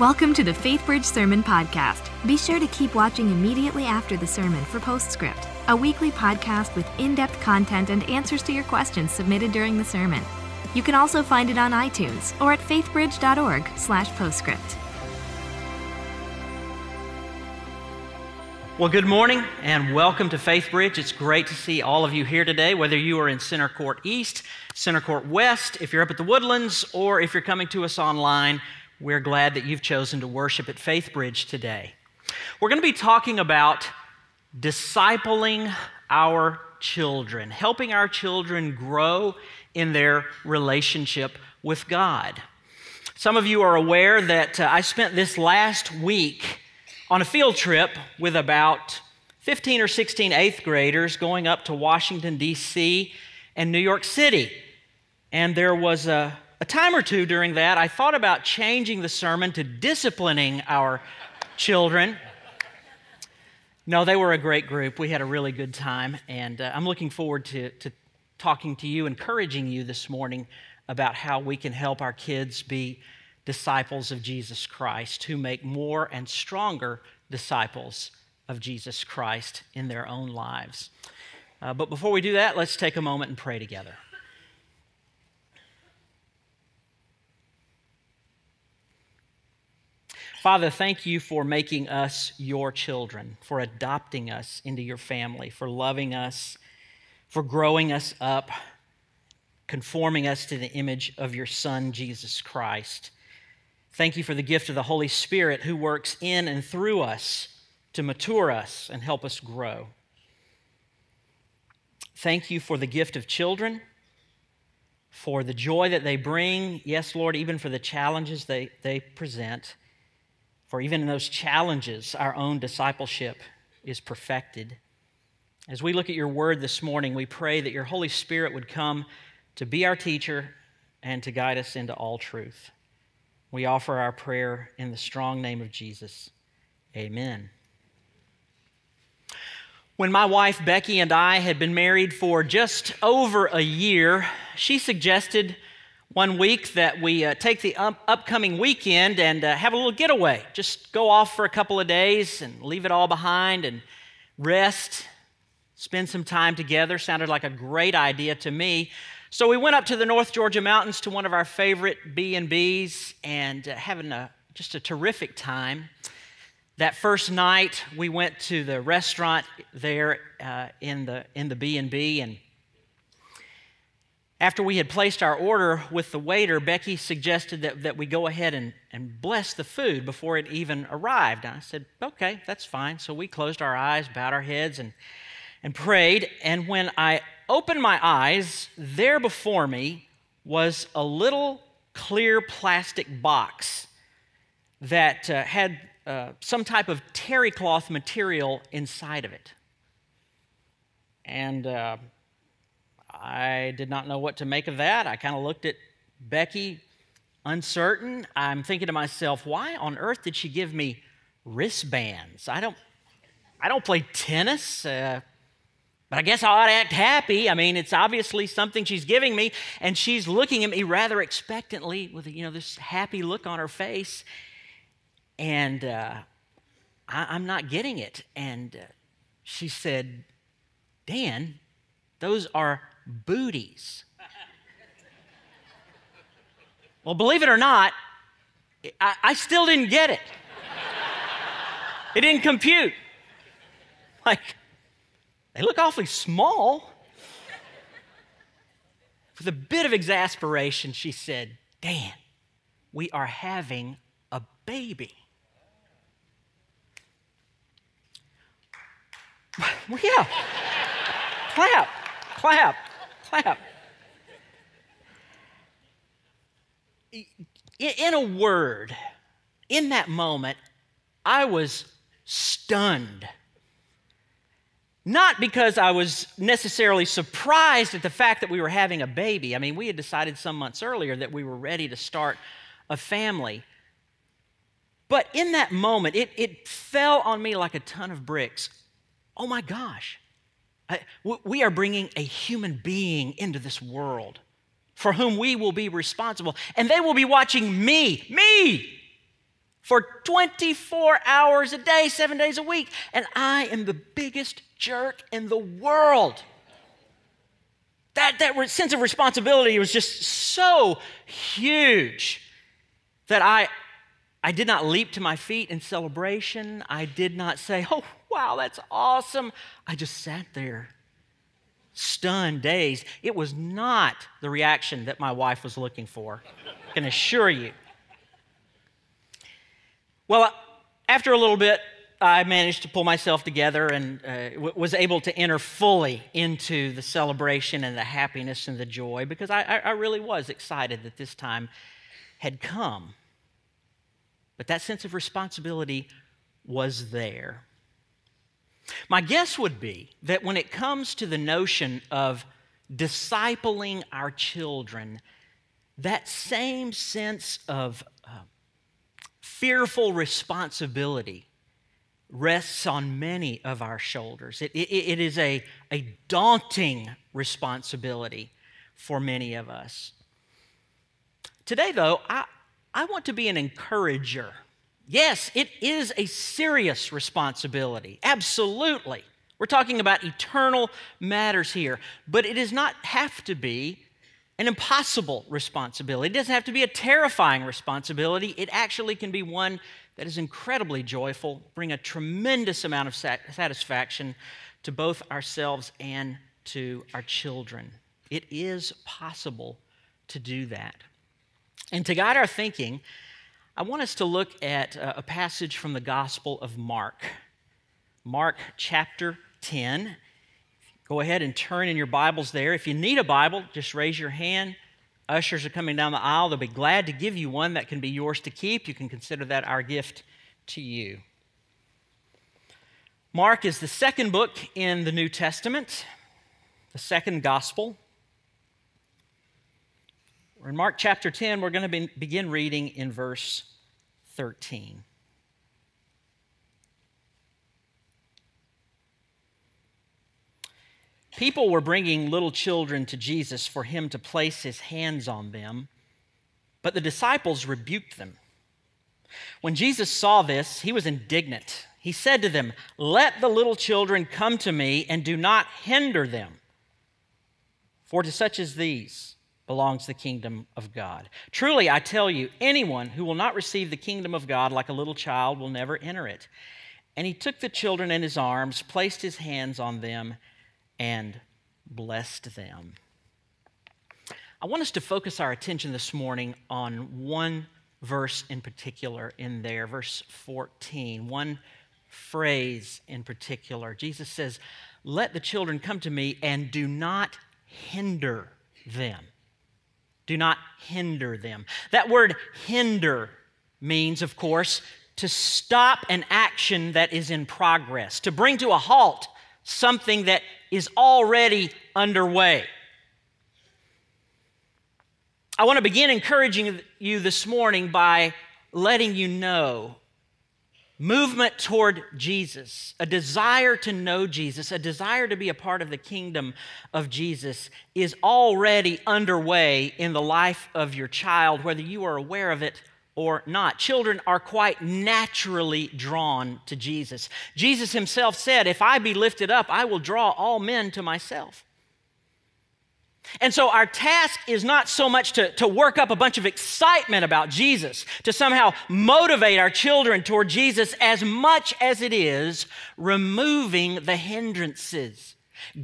Welcome to the FaithBridge Sermon Podcast. Be sure to keep watching immediately after the sermon for Postscript, a weekly podcast with in-depth content and answers to your questions submitted during the sermon. You can also find it on iTunes or at faithbridge.org/slash postscript. Well, good morning and welcome to FaithBridge. It's great to see all of you here today, whether you are in Center Court East, Center Court West, if you're up at the Woodlands, or if you're coming to us online. We're glad that you've chosen to worship at FaithBridge today. We're going to be talking about discipling our children, helping our children grow in their relationship with God. Some of you are aware that uh, I spent this last week on a field trip with about 15 or 16 eighth graders going up to Washington, D.C. and New York City. And there was a a time or two during that, I thought about changing the sermon to disciplining our children. No, they were a great group. We had a really good time, and uh, I'm looking forward to, to talking to you, encouraging you this morning about how we can help our kids be disciples of Jesus Christ who make more and stronger disciples of Jesus Christ in their own lives. Uh, but before we do that, let's take a moment and pray together. Father, thank you for making us your children, for adopting us into your family, for loving us, for growing us up, conforming us to the image of your Son, Jesus Christ. Thank you for the gift of the Holy Spirit who works in and through us to mature us and help us grow. Thank you for the gift of children, for the joy that they bring. Yes, Lord, even for the challenges they, they present. For even in those challenges, our own discipleship is perfected. As we look at your word this morning, we pray that your Holy Spirit would come to be our teacher and to guide us into all truth. We offer our prayer in the strong name of Jesus. Amen. When my wife Becky and I had been married for just over a year, she suggested one week that we uh, take the up- upcoming weekend and uh, have a little getaway. Just go off for a couple of days and leave it all behind and rest, spend some time together. Sounded like a great idea to me. So we went up to the North Georgia mountains to one of our favorite B&Bs and uh, having a, just a terrific time. That first night, we went to the restaurant there uh, in the in the B&B and after we had placed our order with the waiter, Becky suggested that, that we go ahead and, and bless the food before it even arrived. And I said, okay, that's fine. So we closed our eyes, bowed our heads, and, and prayed. And when I opened my eyes, there before me was a little clear plastic box that uh, had uh, some type of terry cloth material inside of it. And uh, I did not know what to make of that. I kind of looked at Becky, uncertain. I'm thinking to myself, why on earth did she give me wristbands? I don't, I don't play tennis. Uh, but I guess I ought to act happy. I mean, it's obviously something she's giving me, and she's looking at me rather expectantly with you know this happy look on her face, and uh, I, am not getting it. And uh, she said, "Dan, those are booties. well, believe it or not, I, I still didn't get it. It didn't compute. Like, they look awfully small. With a bit of exasperation, she said, Dan, we are having a baby. Well, yeah. Clap, clap clap. In a word, in that moment, I was stunned. Not because I was necessarily surprised at the fact that we were having a baby. I mean, we had decided some months earlier that we were ready to start a family. But in that moment, it, it fell on me like a ton of bricks. Oh my gosh, we are bringing a human being into this world for whom we will be responsible. And they will be watching me, me, for 24 hours a day, seven days a week. And I am the biggest jerk in the world. That, that sense of responsibility was just so huge that I, I did not leap to my feet in celebration. I did not say, oh, wow, that's awesome. I just sat there, stunned, dazed. It was not the reaction that my wife was looking for, I can assure you. Well, after a little bit, I managed to pull myself together and uh, was able to enter fully into the celebration and the happiness and the joy because I, I really was excited that this time had come. But that sense of responsibility was there. My guess would be that when it comes to the notion of discipling our children, that same sense of uh, fearful responsibility rests on many of our shoulders. It, it, it is a, a daunting responsibility for many of us. Today, though, I, I want to be an encourager. Yes, it is a serious responsibility. Absolutely. We're talking about eternal matters here, but it does not have to be an impossible responsibility. It doesn't have to be a terrifying responsibility. It actually can be one that is incredibly joyful, bring a tremendous amount of satisfaction to both ourselves and to our children. It is possible to do that. And to guide our thinking, I want us to look at uh, a passage from the Gospel of Mark. Mark chapter 10. Go ahead and turn in your Bibles there. If you need a Bible, just raise your hand. Ushers are coming down the aisle. They'll be glad to give you one that can be yours to keep. You can consider that our gift to you. Mark is the second book in the New Testament, the second gospel. We're in Mark chapter 10. We're going to be, begin reading in verse 13. People were bringing little children to Jesus for him to place his hands on them, but the disciples rebuked them. When Jesus saw this, he was indignant. He said to them, Let the little children come to me and do not hinder them, for to such as these belongs to the kingdom of God. Truly, I tell you, anyone who will not receive the kingdom of God like a little child will never enter it. And he took the children in his arms, placed his hands on them, and blessed them. I want us to focus our attention this morning on one verse in particular in there, verse 14, one phrase in particular. Jesus says, Let the children come to me and do not hinder them. Do not hinder them. That word hinder means, of course, to stop an action that is in progress, to bring to a halt something that is already underway. I want to begin encouraging you this morning by letting you know movement toward Jesus, a desire to know Jesus, a desire to be a part of the kingdom of Jesus is already underway in the life of your child, whether you are aware of it or not. Children are quite naturally drawn to Jesus. Jesus himself said, If I be lifted up, I will draw all men to myself. And so our task is not so much to, to work up a bunch of excitement about Jesus, to somehow motivate our children toward Jesus, as much as it is removing the hindrances,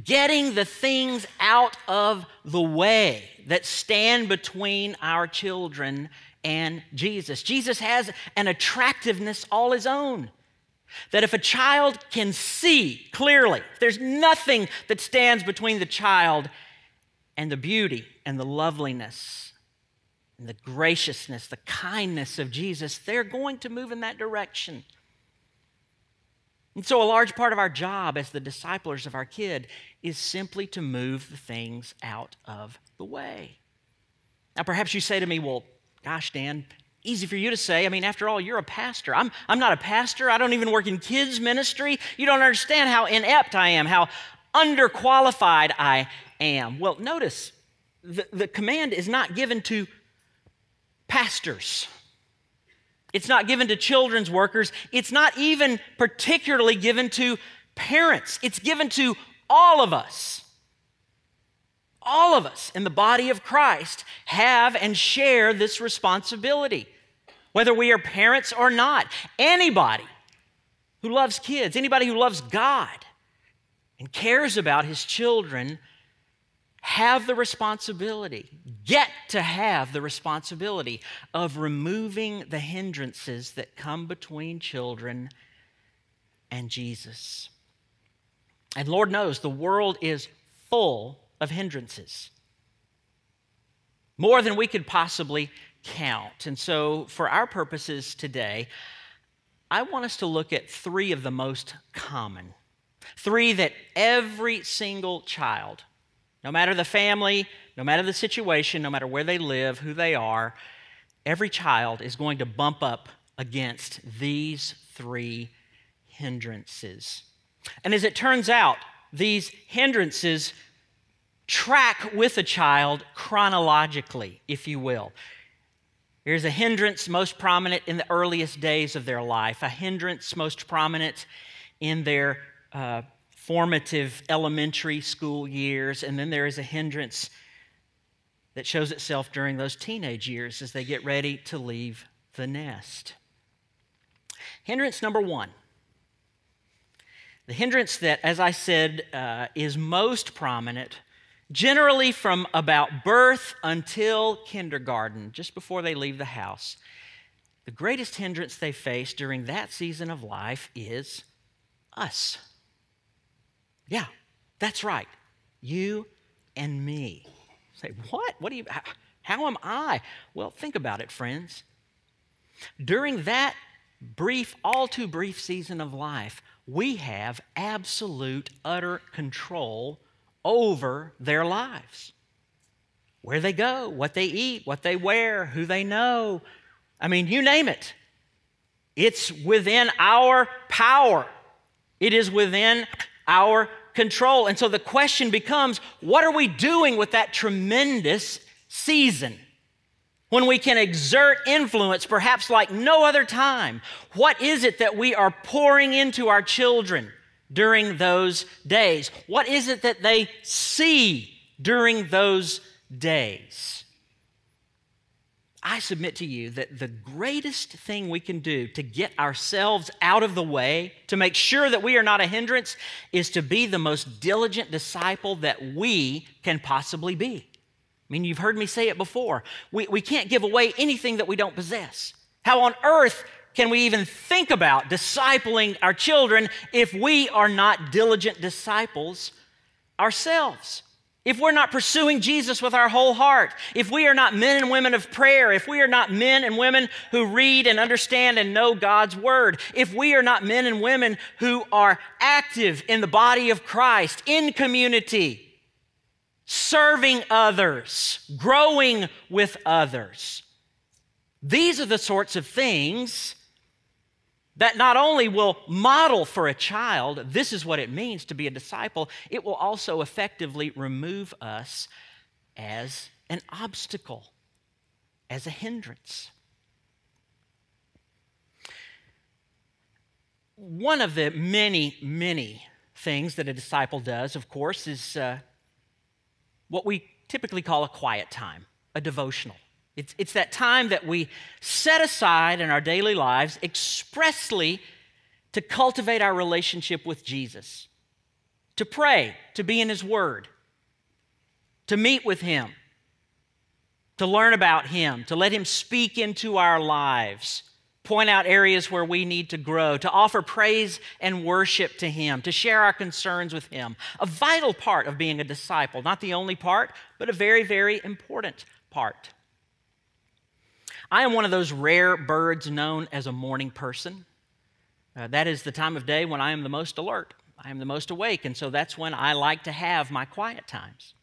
getting the things out of the way that stand between our children and Jesus. Jesus has an attractiveness all his own. That if a child can see clearly, if there's nothing that stands between the child and the beauty and the loveliness and the graciousness, the kindness of Jesus, they're going to move in that direction. And so, a large part of our job as the disciplers of our kid is simply to move the things out of the way. Now, perhaps you say to me, well, Gosh, Dan, easy for you to say. I mean, after all, you're a pastor. I'm, I'm not a pastor. I don't even work in kids' ministry. You don't understand how inept I am, how underqualified I am. Well, notice the, the command is not given to pastors. It's not given to children's workers. It's not even particularly given to parents. It's given to all of us. All of us in the body of Christ have and share this responsibility, whether we are parents or not. Anybody who loves kids, anybody who loves God and cares about his children have the responsibility, get to have the responsibility of removing the hindrances that come between children and Jesus. And Lord knows the world is full of hindrances, more than we could possibly count. And so, for our purposes today, I want us to look at three of the most common, three that every single child no matter the family, no matter the situation, no matter where they live, who they are, every child is going to bump up against these three hindrances. And as it turns out, these hindrances track with a child chronologically, if you will. There's a hindrance most prominent in the earliest days of their life, a hindrance most prominent in their uh, formative elementary school years, and then there is a hindrance that shows itself during those teenage years as they get ready to leave the nest. Hindrance number one. The hindrance that, as I said, uh, is most prominent, generally from about birth until kindergarten, just before they leave the house. The greatest hindrance they face during that season of life is us. Yeah, that's right. You and me. Say, what? What do you, how, how am I? Well, think about it, friends. During that brief, all too brief season of life, we have absolute, utter control over their lives. Where they go, what they eat, what they wear, who they know. I mean, you name it. It's within our power. It is within our control. And so the question becomes what are we doing with that tremendous season? When we can exert influence perhaps like no other time, what is it that we are pouring into our children during those days? What is it that they see during those days? I submit to you that the greatest thing we can do to get ourselves out of the way, to make sure that we are not a hindrance, is to be the most diligent disciple that we can possibly be. I mean, you've heard me say it before. We, we can't give away anything that we don't possess. How on earth can we even think about discipling our children if we are not diligent disciples ourselves? If we're not pursuing Jesus with our whole heart, if we are not men and women of prayer, if we are not men and women who read and understand and know God's word, if we are not men and women who are active in the body of Christ, in community, serving others, growing with others, these are the sorts of things that not only will model for a child, this is what it means to be a disciple, it will also effectively remove us as an obstacle, as a hindrance. One of the many, many things that a disciple does, of course, is uh, what we typically call a quiet time, a devotional. It's, it's that time that we set aside in our daily lives expressly to cultivate our relationship with Jesus, to pray, to be in His Word, to meet with Him, to learn about Him, to let Him speak into our lives, point out areas where we need to grow, to offer praise and worship to Him, to share our concerns with Him. A vital part of being a disciple, not the only part, but a very, very important part. I am one of those rare birds known as a morning person. Uh, that is the time of day when I am the most alert. I am the most awake, and so that's when I like to have my quiet times.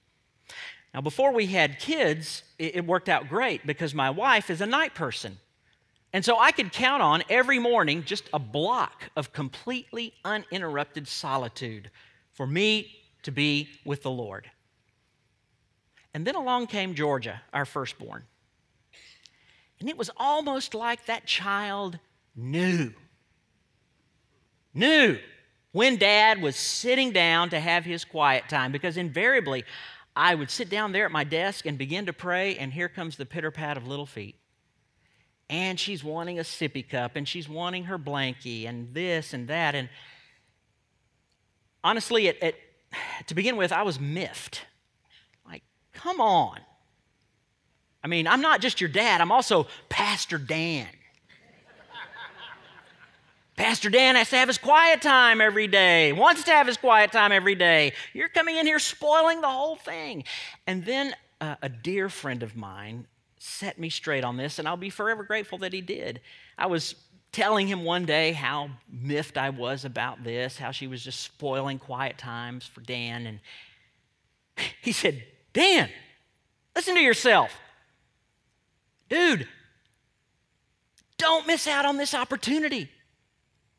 Now, before we had kids, it, it worked out great because my wife is a night person. And so I could count on every morning just a block of completely uninterrupted solitude for me to be with the Lord. And then along came Georgia, our firstborn. And it was almost like that child knew. Knew when dad was sitting down to have his quiet time because invariably I would sit down there at my desk and begin to pray, and here comes the pitter pat of little feet. And she's wanting a sippy cup, and she's wanting her blankie, and this and that. And honestly, it, it, to begin with, I was miffed. Like, come on. I mean, I'm not just your dad, I'm also Pastor Dan. Pastor Dan has to have his quiet time every day, wants to have his quiet time every day. You're coming in here spoiling the whole thing. And then uh, a dear friend of mine set me straight on this, and I'll be forever grateful that he did. I was telling him one day how miffed I was about this, how she was just spoiling quiet times for Dan. And he said, Dan, listen to yourself. Dude, don't miss out on this opportunity.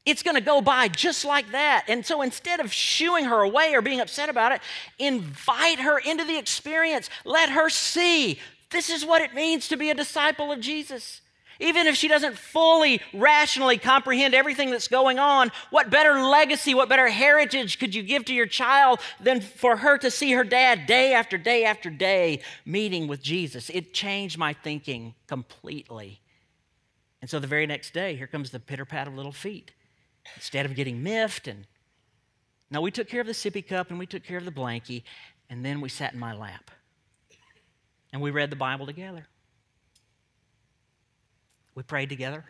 It's going to go by just like that. And so instead of shooing her away or being upset about it, invite her into the experience. Let her see this is what it means to be a disciple of Jesus. Even if she doesn't fully rationally comprehend everything that's going on, what better legacy, what better heritage could you give to your child than for her to see her dad day after day after day meeting with Jesus? It changed my thinking completely. And so the very next day, here comes the pitter pat of little feet instead of getting miffed. And no, we took care of the sippy cup and we took care of the blankie, and then we sat in my lap and we read the Bible together. We prayed together.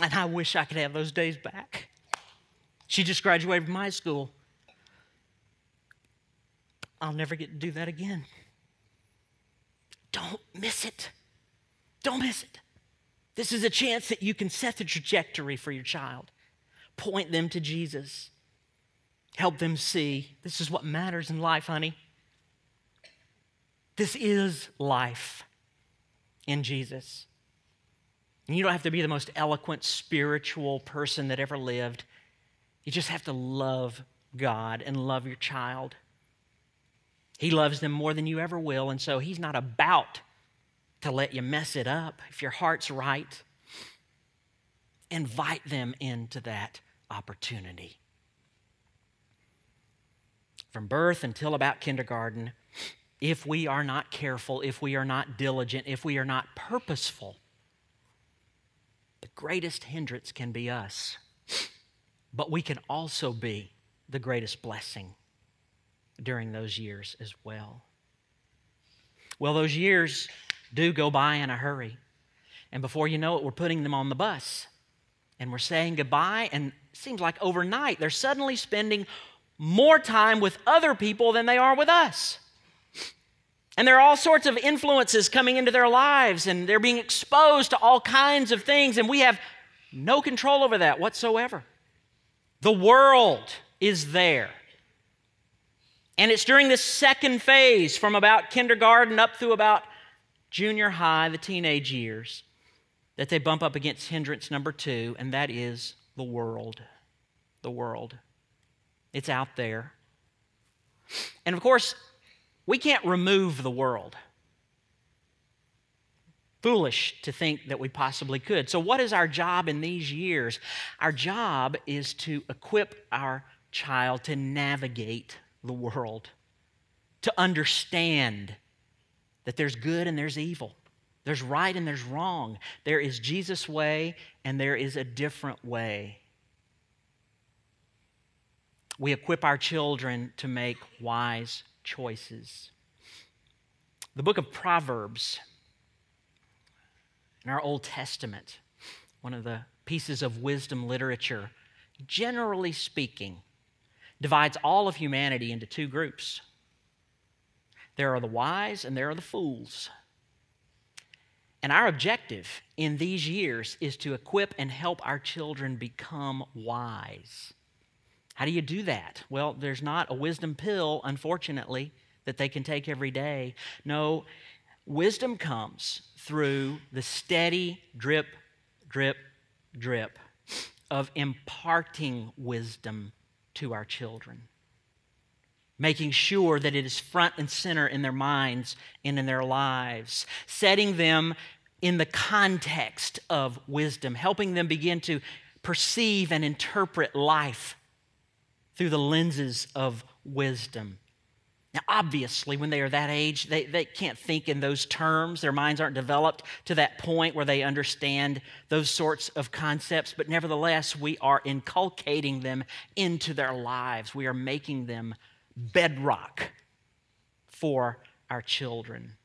And I wish I could have those days back. She just graduated from high school. I'll never get to do that again. Don't miss it. Don't miss it. This is a chance that you can set the trajectory for your child, point them to Jesus, help them see this is what matters in life, honey. This is life in Jesus. And you don't have to be the most eloquent spiritual person that ever lived. You just have to love God and love your child. He loves them more than you ever will, and so He's not about to let you mess it up. If your heart's right, invite them into that opportunity. From birth until about kindergarten, if we are not careful, if we are not diligent, if we are not purposeful, the greatest hindrance can be us. But we can also be the greatest blessing during those years as well. Well, those years do go by in a hurry. And before you know it, we're putting them on the bus and we're saying goodbye. And it seems like overnight they're suddenly spending more time with other people than they are with us. And there are all sorts of influences coming into their lives, and they're being exposed to all kinds of things, and we have no control over that whatsoever. The world is there. And it's during this second phase, from about kindergarten up through about junior high, the teenage years, that they bump up against hindrance number two, and that is the world. The world. It's out there. And of course, we can't remove the world. Foolish to think that we possibly could. So, what is our job in these years? Our job is to equip our child to navigate the world, to understand that there's good and there's evil. There's right and there's wrong. There is Jesus' way and there is a different way. We equip our children to make wise choices. The book of Proverbs in our Old Testament, one of the pieces of wisdom literature, generally speaking, divides all of humanity into two groups there are the wise and there are the fools. And our objective in these years is to equip and help our children become wise. How do you do that? Well, there's not a wisdom pill, unfortunately, that they can take every day. No, wisdom comes through the steady drip, drip, drip of imparting wisdom to our children making sure that it is front and center in their minds and in their lives, setting them in the context of wisdom, helping them begin to perceive and interpret life through the lenses of wisdom. Now, obviously, when they are that age, they, they can't think in those terms. Their minds aren't developed to that point where they understand those sorts of concepts. But nevertheless, we are inculcating them into their lives. We are making them bedrock for our children.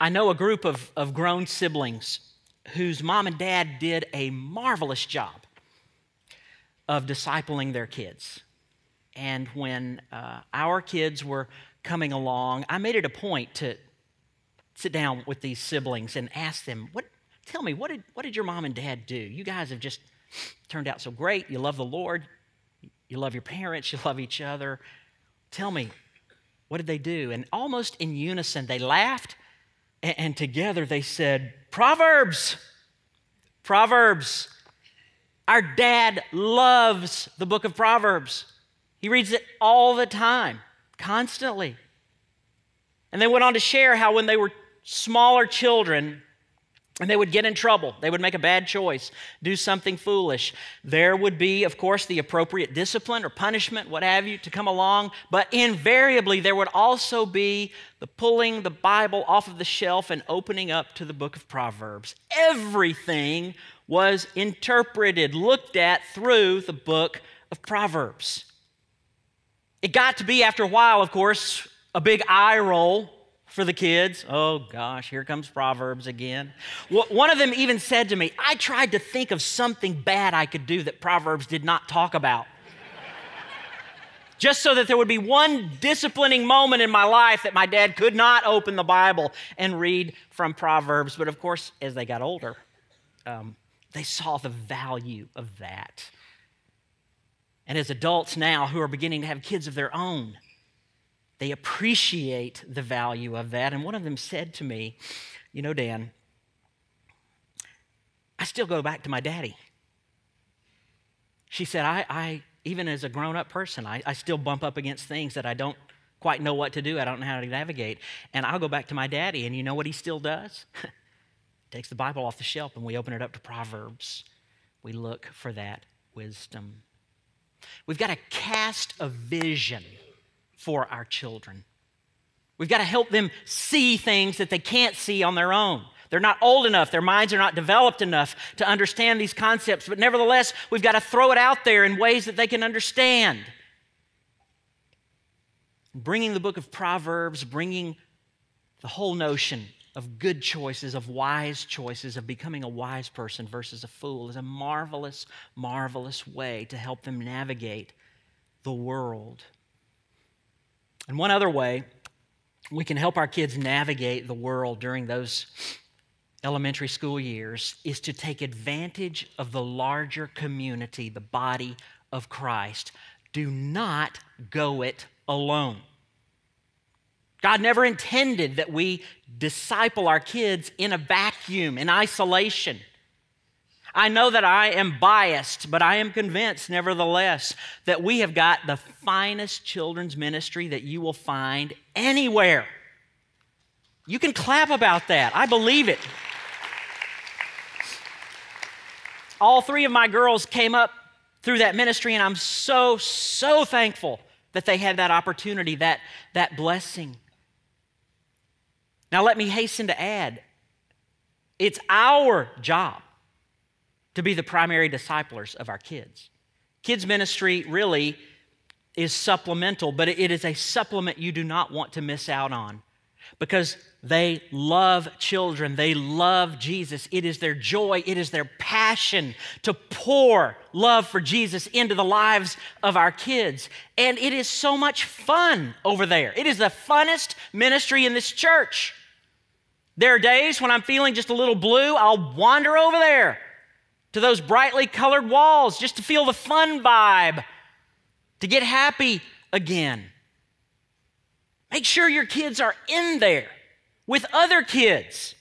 I know a group of, of grown siblings whose mom and dad did a marvelous job of discipling their kids. And when uh, our kids were coming along, I made it a point to sit down with these siblings and ask them, what, tell me, what did, what did your mom and dad do? You guys have just turned out so great. You love the Lord. You love your parents. You love each other. Tell me, what did they do? And almost in unison, they laughed and, and together they said, Proverbs. Proverbs. Our dad loves the book of Proverbs. He reads it all the time, constantly. And they went on to share how when they were smaller children and they would get in trouble, they would make a bad choice, do something foolish, there would be, of course, the appropriate discipline or punishment, what have you, to come along. But invariably, there would also be the pulling the Bible off of the shelf and opening up to the book of Proverbs. Everything was interpreted, looked at through the book of Proverbs. It got to be, after a while, of course, a big eye roll for the kids. Oh gosh, here comes Proverbs again. One of them even said to me, I tried to think of something bad I could do that Proverbs did not talk about. Just so that there would be one disciplining moment in my life that my dad could not open the Bible and read from Proverbs. But of course, as they got older, um, they saw the value of that. And as adults now who are beginning to have kids of their own, they appreciate the value of that. And one of them said to me, You know, Dan, I still go back to my daddy. She said, I, I even as a grown up person, I, I still bump up against things that I don't quite know what to do. I don't know how to navigate. And I'll go back to my daddy, and you know what he still does? takes the Bible off the shelf and we open it up to Proverbs. We look for that wisdom. We've got to cast a vision for our children. We've got to help them see things that they can't see on their own. They're not old enough, their minds are not developed enough to understand these concepts, but nevertheless, we've got to throw it out there in ways that they can understand. Bringing the book of Proverbs, bringing the whole notion of good choices, of wise choices, of becoming a wise person versus a fool is a marvelous, marvelous way to help them navigate the world. And one other way we can help our kids navigate the world during those elementary school years is to take advantage of the larger community, the body of Christ. Do not go it alone. God never intended that we disciple our kids in a vacuum, in isolation. I know that I am biased, but I am convinced, nevertheless, that we have got the finest children's ministry that you will find anywhere. You can clap about that. I believe it. All three of my girls came up through that ministry, and I'm so, so thankful that they had that opportunity, that, that blessing. Now, let me hasten to add it's our job to be the primary disciplers of our kids. Kids' ministry really is supplemental, but it is a supplement you do not want to miss out on because they love children. They love Jesus. It is their joy, it is their passion to pour love for Jesus into the lives of our kids. And it is so much fun over there. It is the funnest ministry in this church. There are days when I'm feeling just a little blue, I'll wander over there to those brightly colored walls just to feel the fun vibe, to get happy again. Make sure your kids are in there with other kids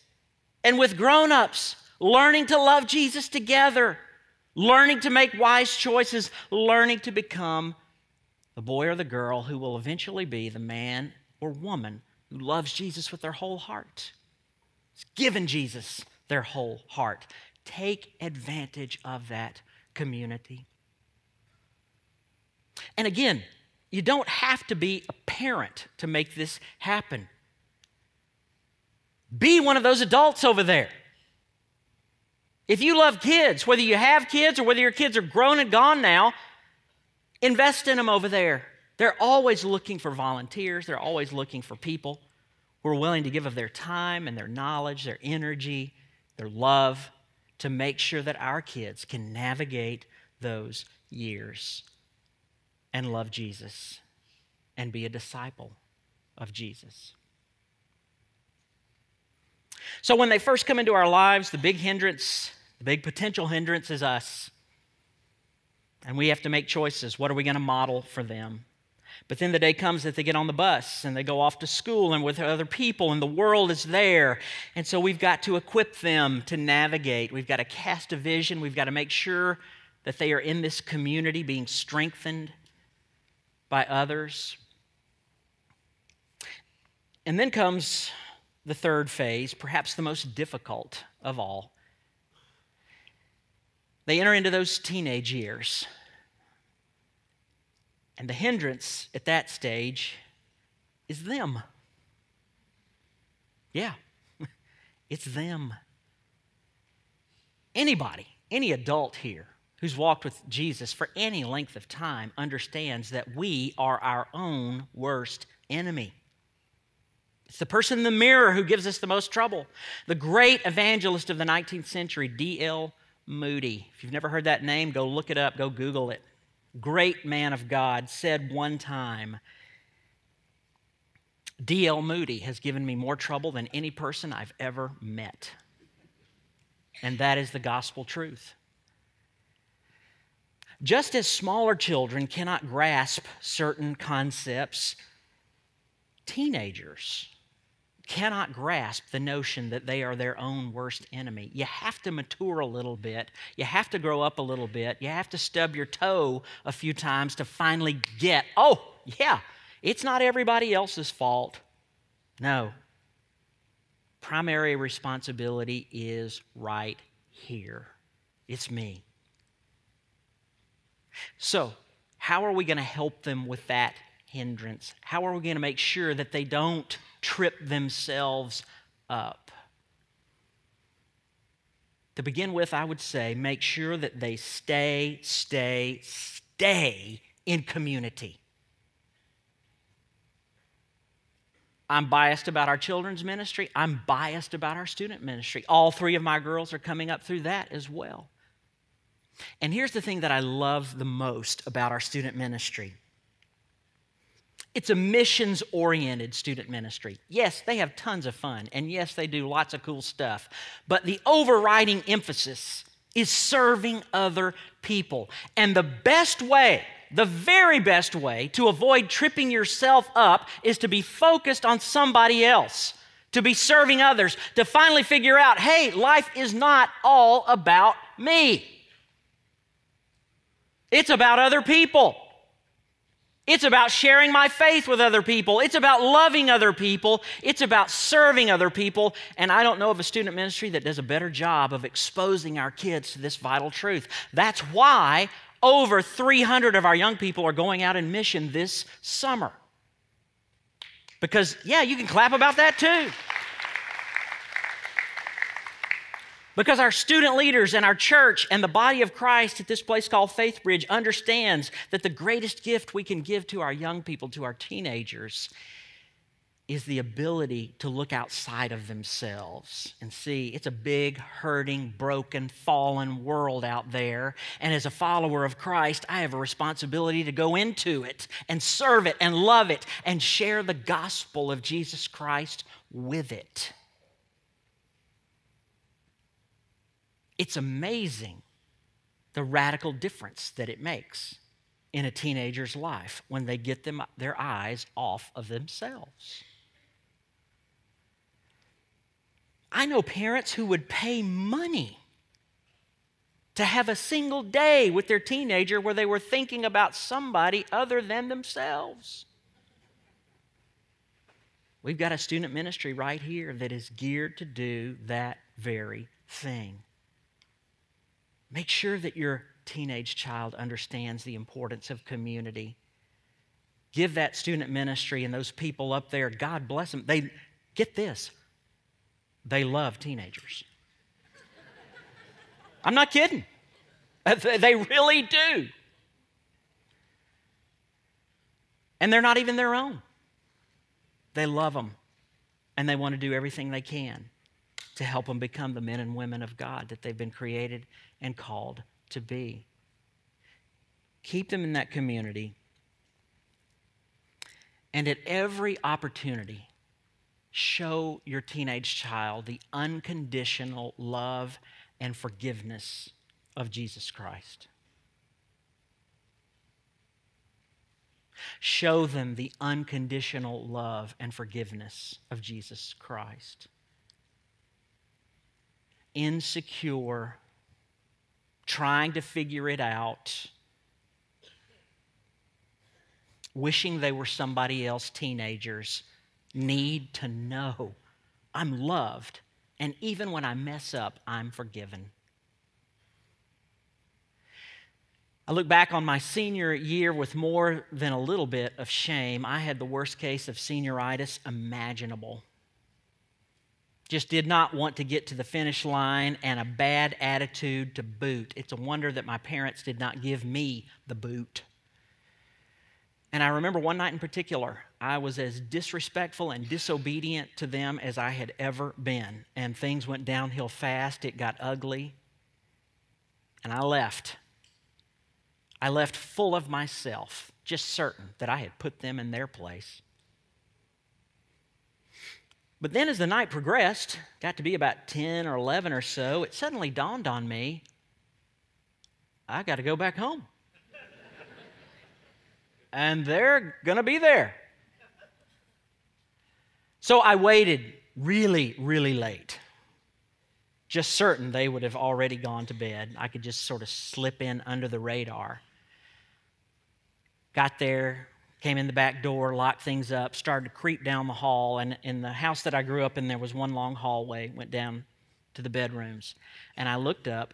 and with grown ups, learning to love Jesus together, learning to make wise choices, learning to become the boy or the girl who will eventually be the man or woman who loves Jesus with their whole heart, has given Jesus their whole heart. Take advantage of that community. And again, you don't have to be a parent to make this happen. Be one of those adults over there. If you love kids, whether you have kids or whether your kids are grown and gone now, invest in them over there. They're always looking for volunteers, they're always looking for people who are willing to give of their time and their knowledge, their energy, their love to make sure that our kids can navigate those years and love Jesus and be a disciple of Jesus. So, when they first come into our lives, the big hindrance, the big potential hindrance is us. And we have to make choices. What are we going to model for them? But then the day comes that they get on the bus and they go off to school and with other people, and the world is there. And so we've got to equip them to navigate. We've got to cast a vision. We've got to make sure that they are in this community being strengthened by others. And then comes the third phase, perhaps the most difficult of all. They enter into those teenage years. And the hindrance at that stage is them. Yeah, it's them. Anybody, any adult here who's walked with Jesus for any length of time understands that we are our own worst enemy. It's the person in the mirror who gives us the most trouble. The great evangelist of the 19th century, D.L. Moody. If you've never heard that name, go look it up, go Google it great man of God, said one time D.L. Moody has given me more trouble than any person I've ever met. And that is the gospel truth. Just as smaller children cannot grasp certain concepts, teenagers cannot grasp the notion that they are their own worst enemy. You have to mature a little bit. You have to grow up a little bit. You have to stub your toe a few times to finally get, oh, yeah, it's not everybody else's fault. No. Primary responsibility is right here. It's me. So, how are we going to help them with that hindrance? How are we going to make sure that they don't trip themselves up? To begin with, I would say make sure that they stay, stay, stay in community. I'm biased about our children's ministry. I'm biased about our student ministry. All three of my girls are coming up through that as well. And here's the thing that I love the most about our student ministry it's a missions oriented student ministry. Yes, they have tons of fun, and yes, they do lots of cool stuff. But the overriding emphasis is serving other people. And the best way, the very best way to avoid tripping yourself up is to be focused on somebody else, to be serving others, to finally figure out hey, life is not all about me, it's about other people. It's about sharing my faith with other people. It's about loving other people. It's about serving other people. And I don't know of a student ministry that does a better job of exposing our kids to this vital truth. That's why over 300 of our young people are going out in mission this summer. Because, yeah, you can clap about that too. Because our student leaders and our church and the body of Christ at this place called FaithBridge understands that the greatest gift we can give to our young people, to our teenagers, is the ability to look outside of themselves and see it's a big, hurting, broken, fallen world out there. And as a follower of Christ, I have a responsibility to go into it and serve it and love it and share the gospel of Jesus Christ with it. It's amazing the radical difference that it makes in a teenager's life when they get them, their eyes off of themselves. I know parents who would pay money to have a single day with their teenager where they were thinking about somebody other than themselves. We've got a student ministry right here that is geared to do that very thing. Make sure that your teenage child understands the importance of community. Give that student ministry and those people up there, God bless them. They get this. They love teenagers. I'm not kidding. Uh, they really do. And they're not even their own. They love them and they want to do everything they can to help them become the men and women of God that they've been created and called to be. Keep them in that community. And at every opportunity, show your teenage child the unconditional love and forgiveness of Jesus Christ. Show them the unconditional love and forgiveness of Jesus Christ. Insecure, trying to figure it out, wishing they were somebody else, teenagers need to know I'm loved, and even when I mess up, I'm forgiven. I look back on my senior year with more than a little bit of shame. I had the worst case of senioritis imaginable. Just did not want to get to the finish line and a bad attitude to boot. It's a wonder that my parents did not give me the boot. And I remember one night in particular, I was as disrespectful and disobedient to them as I had ever been. And things went downhill fast, it got ugly. And I left. I left full of myself, just certain that I had put them in their place. But then, as the night progressed, got to be about 10 or 11 or so, it suddenly dawned on me I got to go back home. and they're going to be there. So I waited really, really late. Just certain they would have already gone to bed. I could just sort of slip in under the radar. Got there, came in the back door, locked things up, started to creep down the hall. And in the house that I grew up in, there was one long hallway, went down to the bedrooms. And I looked up,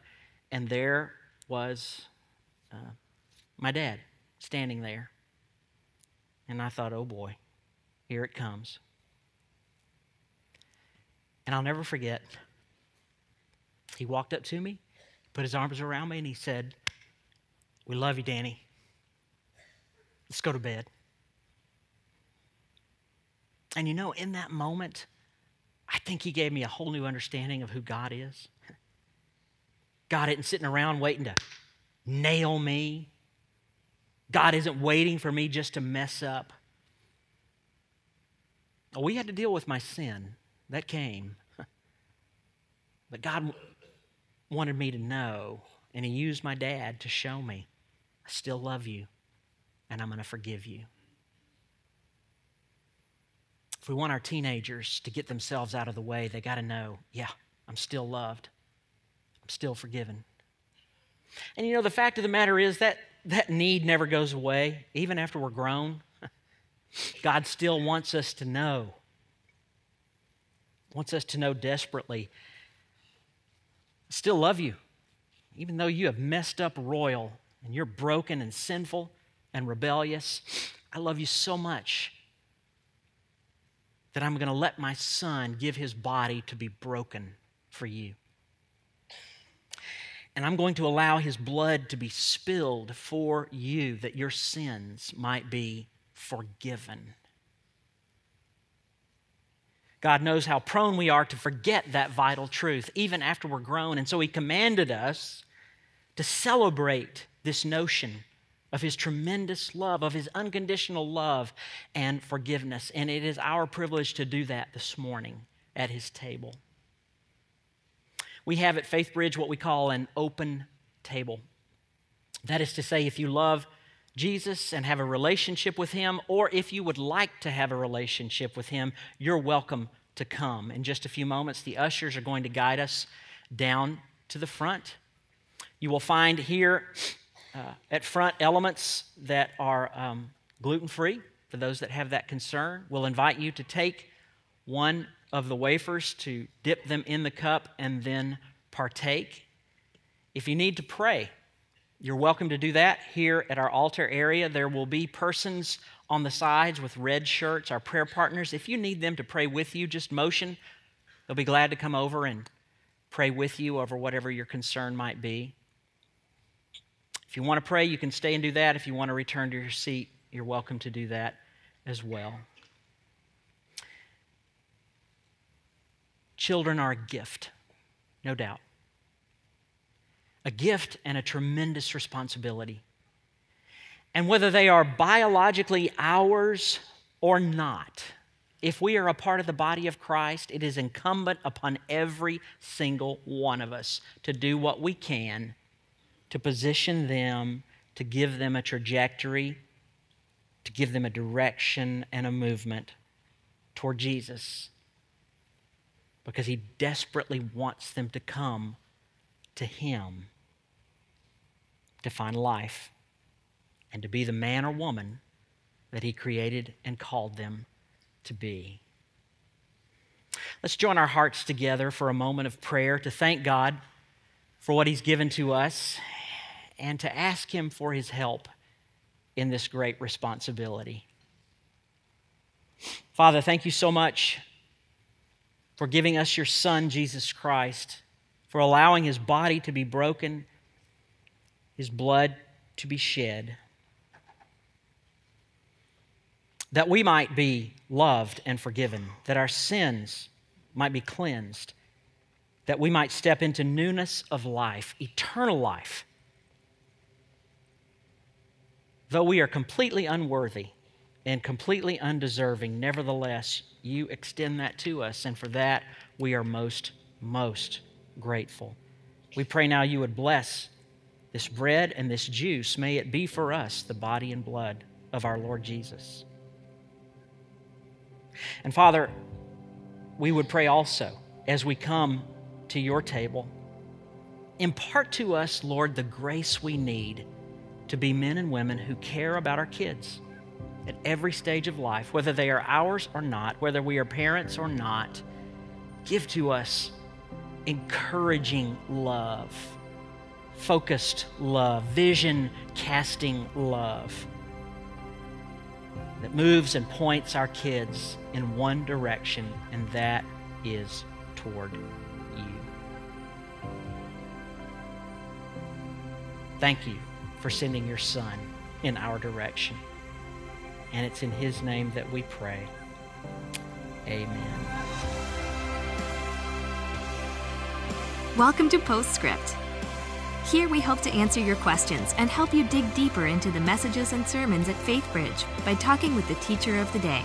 and there was uh, my dad standing there. And I thought, oh boy, here it comes. And I'll never forget, he walked up to me, put his arms around me, and he said, We love you, Danny. Let's go to bed. And you know, in that moment, I think he gave me a whole new understanding of who God is. God isn't sitting around waiting to nail me. God isn't waiting for me just to mess up. We had to deal with my sin. That came. But God wanted me to know, and He used my dad to show me I still love you and I'm going to forgive you. If we want our teenagers to get themselves out of the way, they got to know, yeah, I'm still loved. I'm still forgiven. And you know, the fact of the matter is that that need never goes away, even after we're grown. God still wants us to know, wants us to know desperately. I still love you, even though you have messed up royal and you're broken and sinful and rebellious. I love you so much that I'm going to let my son give his body to be broken for you. And I'm going to allow his blood to be spilled for you that your sins might be forgiven. God knows how prone we are to forget that vital truth, even after we're grown. And so he commanded us to celebrate this notion of his tremendous love, of his unconditional love and forgiveness. And it is our privilege to do that this morning at his table. We have at FaithBridge what we call an open table. That is to say, if you love Jesus and have a relationship with him, or if you would like to have a relationship with him, you're welcome to come. In just a few moments, the ushers are going to guide us down to the front You will find here uh, at front elements that are um, gluten free for those that have that concern. We'll invite you to take one of the wafers to dip them in the cup and then partake. If you need to pray, you're welcome to do that here at our altar area. There will be persons on the sides with red shirts, our prayer partners. If you need them to pray with you, just motion. They'll be glad to come over and pray with you over whatever your concern might be. If you want to pray, you can stay and do that. If you want to return to your seat, you're welcome to do that as well. Children are a gift, no doubt. A gift and a tremendous responsibility. And whether they are biologically ours or not, if we are a part of the body of Christ, it is incumbent upon every single one of us to do what we can to position them, to give them a trajectory, to give them a direction and a movement toward Jesus. Because He desperately wants them to come to Him to find life and to be the man or woman that He created and called them to be. Let's join our hearts together for a moment of prayer to thank God for what He's given to us and to ask Him for His help in this great responsibility. Father, thank you so much for giving us your Son, Jesus Christ, for allowing His body to be broken, His blood to be shed, that we might be loved and forgiven, that our sins might be cleansed, that we might step into newness of life, eternal life Though we are completely unworthy and completely undeserving, nevertheless, you extend that to us, and for that we are most, most grateful. We pray now you would bless this bread and this juice. May it be for us the body and blood of our Lord Jesus. And Father, we would pray also as we come to your table, impart to us, Lord, the grace we need to be men and women who care about our kids at every stage of life, whether they are ours or not, whether we are parents or not. Give to us encouraging love, focused love, vision casting love that moves and points our kids in one direction, and that is toward you. Thank you for sending your Son in our direction. And it's in His name that we pray. Amen. Welcome to Postscript. Here we hope to answer your questions and help you dig deeper into the messages and sermons at FaithBridge by talking with the teacher of the day.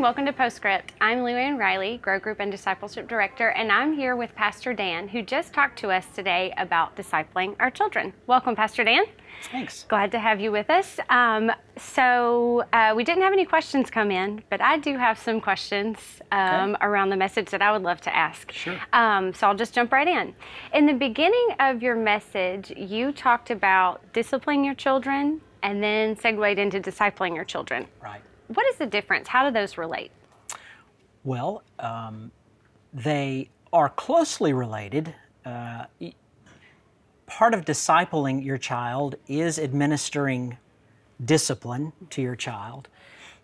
And welcome to Postscript. I'm Luann Riley, Grow Group and Discipleship Director, and I'm here with Pastor Dan, who just talked to us today about discipling our children. Welcome, Pastor Dan. Thanks. Glad to have you with us. Um, so, uh, we didn't have any questions come in, but I do have some questions um, okay. around the message that I would love to ask. Sure. Um, so, I'll just jump right in. In the beginning of your message, you talked about disciplining your children and then segued into discipling your children. Right. What is the difference? How do those relate? Well, um, they are closely related. Uh, part of discipling your child is administering discipline to your child.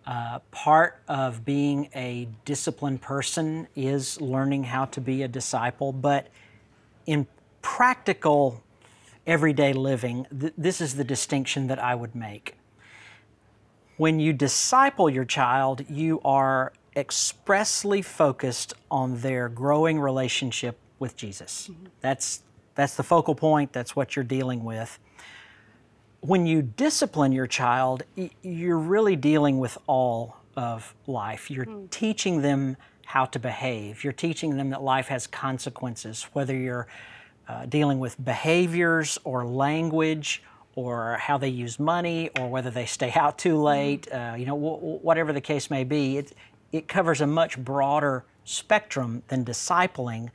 Uh, part of being a disciplined person is learning how to be a disciple, but in practical everyday living, th- this is the distinction that I would make when you disciple your child, you are expressly focused on their growing relationship with Jesus. Mm-hmm. That's, that's the focal point, that's what you're dealing with. When you discipline your child, you're really dealing with all of life. You're mm. teaching them how to behave, you're teaching them that life has consequences, whether you're uh, dealing with behaviors or language or how they use money or whether they stay out too late, uh, you know, w- whatever the case may be. It, it covers a much broader spectrum than discipling,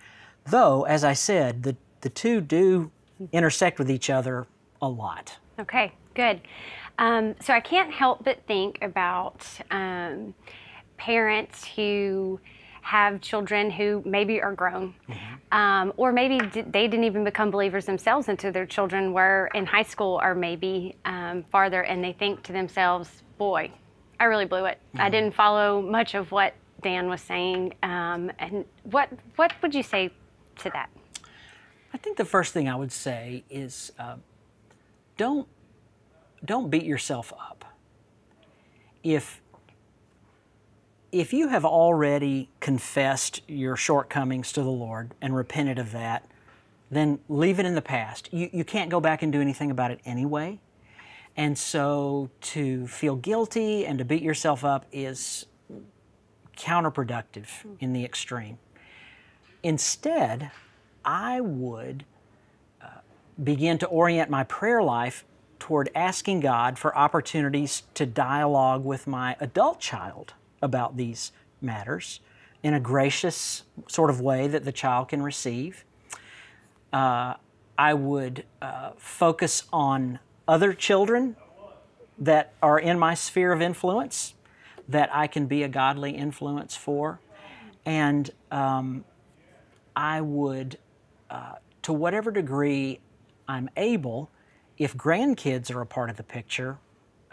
though, as I said, the, the two do intersect with each other a lot. Okay, good. Um, so I can't help but think about um, parents who have children who maybe are grown, mm-hmm. um, or maybe d- they didn't even become believers themselves until their children were in high school or maybe um, farther, and they think to themselves, boy, I really blew it. Mm-hmm. I didn't follow much of what Dan was saying. Um, and what, what would you say to that? I think the first thing I would say is uh, don't, don't beat yourself up. If if you have already confessed your shortcomings to the Lord and repented of that, then leave it in the past. You, you can't go back and do anything about it anyway. And so to feel guilty and to beat yourself up is counterproductive in the extreme. Instead, I would uh, begin to orient my prayer life toward asking God for opportunities to dialogue with my adult child about these matters in a gracious sort of way that the child can receive. Uh, I would uh, focus on other children that are in my sphere of influence that I can be a godly influence for. And um, I would, uh, to whatever degree I'm able, if grandkids are a part of the picture,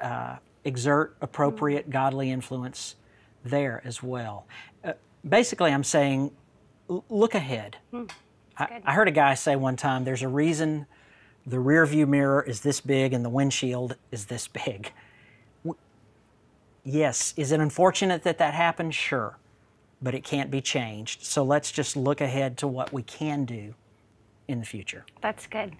uh, exert appropriate godly influence there as well. Uh, basically, I'm saying look ahead. Hmm. I, I, heard a guy say one time there's a reason the rear view mirror is this big and the windshield is this big. yes, is it unfortunate that that happened? Sure, but it can't be changed. So let's just look ahead to what we can do in the future. That's good.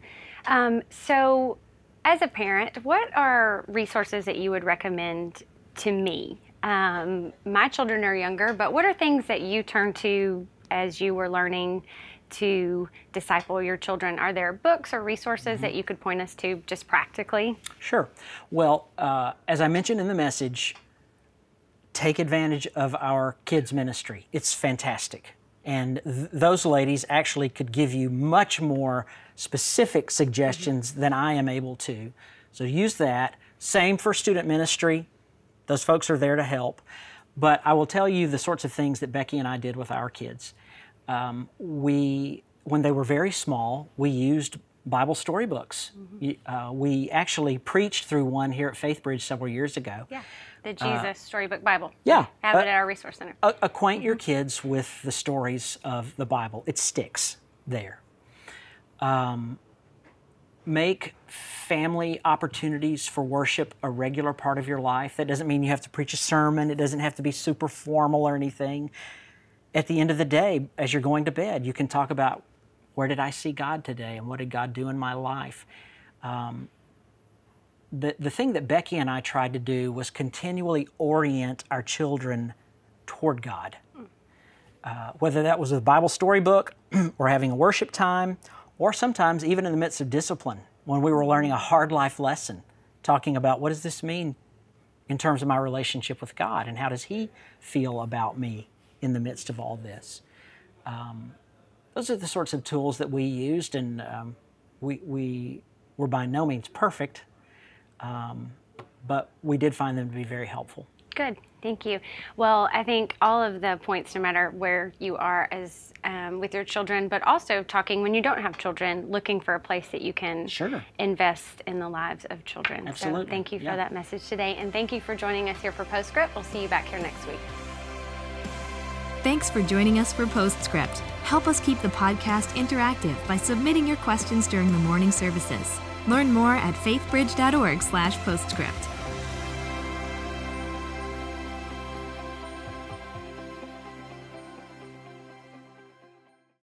Um, so, as a parent, what are resources that you would recommend to me um, my children are younger, but what are things that you turn to as you were learning to disciple your children? Are there books or resources mm-hmm. that you could point us to just practically? Sure. Well, uh, as I mentioned in the message, take advantage of our kids' ministry. It's fantastic. And th- those ladies actually could give you much more specific suggestions mm-hmm. than I am able to. So use that. Same for student ministry. Those folks are there to help. But I will tell you the sorts of things that Becky and I did with our kids. Um, we, when they were very small, we used Bible storybooks. Mm-hmm. Uh, we actually preached through one here at FaithBridge several years ago. Yeah, the Jesus uh, Storybook Bible. Yeah. Have uh, it at our resource center. acquaint mm-hmm. your kids with the stories of the Bible. It sticks there. Um, make family opportunities for worship a regular part of your life. That doesn't mean you have to preach a sermon, it doesn't have to be super formal or anything. At the end of the day, as you're going to bed, you can talk about where did I see God today and what did God do in my life. Um, the, the thing that Becky and I tried to do was continually orient our children toward God. Uh, whether that was a Bible storybook or having a worship time or sometimes even in the midst of discipline when we were learning a hard life lesson, talking about what does this mean in terms of my relationship with God and how does He feel about me in the midst of all this. Um, those are the sorts of tools that we used, and um, we, we were by no means perfect, um, but we did find them to be very helpful. Good, thank you. Well, I think all of the points, no matter where you are as um, with your children, but also talking when you don't have children, looking for a place that you can sure. invest in the lives of children. Absolutely. So thank you for yeah. that message today, and thank you for joining us here for Postscript. We'll see you back here next week. Thanks for joining us for Postscript. Help us keep the podcast interactive by submitting your questions during the morning services. Learn more at faithbridge.org/postscript.